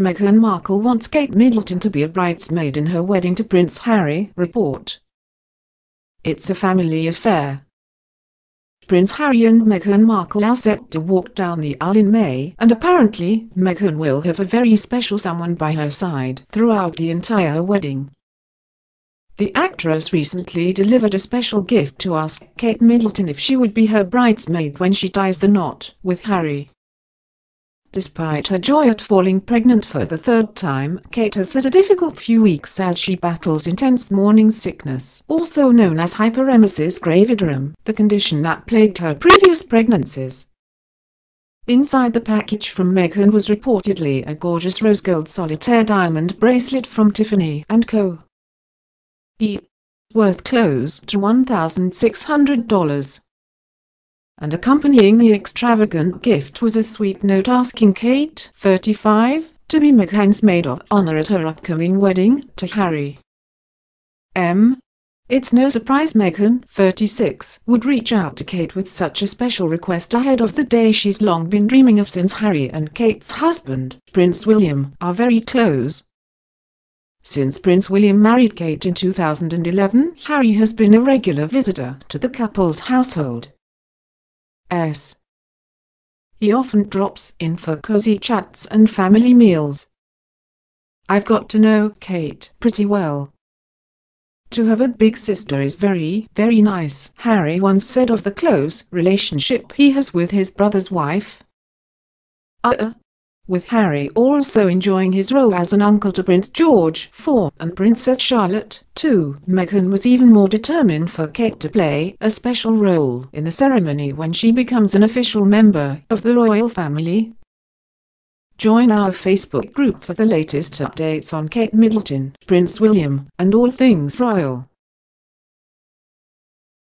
Meghan Markle wants Kate Middleton to be a bridesmaid in her wedding to Prince Harry, report. It's a family affair. Prince Harry and Meghan Markle are set to walk down the aisle in May, and apparently, Meghan will have a very special someone by her side throughout the entire wedding. The actress recently delivered a special gift to ask Kate Middleton if she would be her bridesmaid when she ties the knot with Harry. Despite her joy at falling pregnant for the third time, Kate has had a difficult few weeks as she battles intense morning sickness, also known as hyperemesis gravidarum, the condition that plagued her previous pregnancies. Inside the package from Meghan was reportedly a gorgeous rose gold solitaire diamond bracelet from Tiffany & Co. E. Worth close to $1,600 and accompanying the extravagant gift was a sweet note asking Kate, 35, to be Meghan's maid of honor at her upcoming wedding to Harry. M. It's no surprise Meghan, 36, would reach out to Kate with such a special request ahead of the day she's long been dreaming of since Harry and Kate's husband, Prince William, are very close. Since Prince William married Kate in 2011, Harry has been a regular visitor to the couple's household. S. He often drops in for cozy chats and family meals. I've got to know Kate pretty well. To have a big sister is very, very nice, Harry once said of the close relationship he has with his brother's wife. Uh, with Harry also enjoying his role as an uncle to Prince George IV and Princess Charlotte too. Meghan was even more determined for Kate to play a special role in the ceremony when she becomes an official member of the royal family. Join our Facebook group for the latest updates on Kate Middleton, Prince William, and all things royal.